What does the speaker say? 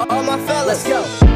All my fellas. Let's go.